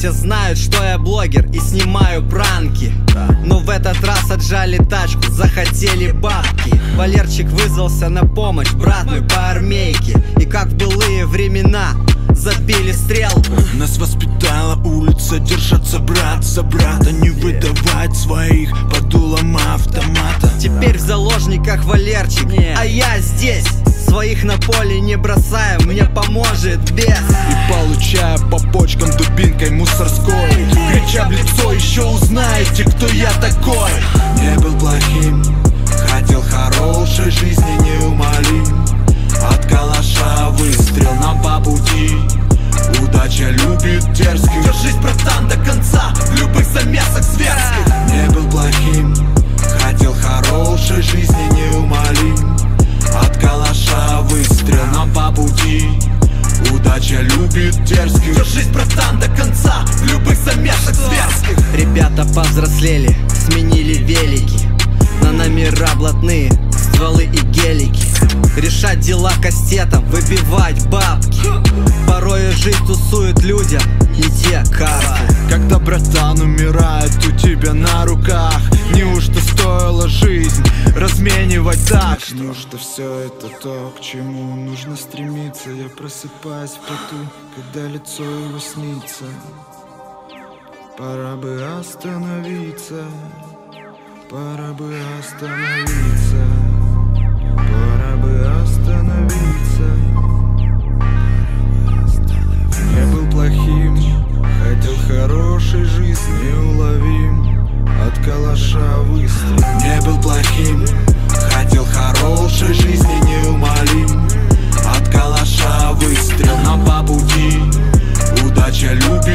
Все знают, что я блогер и снимаю пранки. Но в этот раз отжали тачку, захотели бабки. Валерчик вызвался на помощь, брат мой по армейке. И как в былые времена забили стрелку. Нас воспитала улица держаться брат за брата Не выдавать своих под дулом автомата. Теперь в заложниках Валерчик, а я здесь Своих на поле не бросаю, мне поможет бес. И получая по почкам дубинкой мусорской. Крича в лицо, еще узнаете, кто я такой Не был плохим, хотел хорошей жизни неумолим. От калаша выстрел нам по пути. Удача любит дерзких. Держись, братан, до конца, в Удача любит дерзких. Держись, братан, до конца, в любых замесах зверских. Ребята повзрослели, сменили велики. На номера блатные, стволы и гелики. Решать дела кастетом, выбивать бабки. Порой жизнь тусует людям не те карты Когда братан умирает у тебя так? Неужто все это то, к чему нужно стремиться. Я просыпаюсь в поту, когда лицо его снится. Пора бы остановиться Пора бы остановиться Пора бы остановиться cię lubię.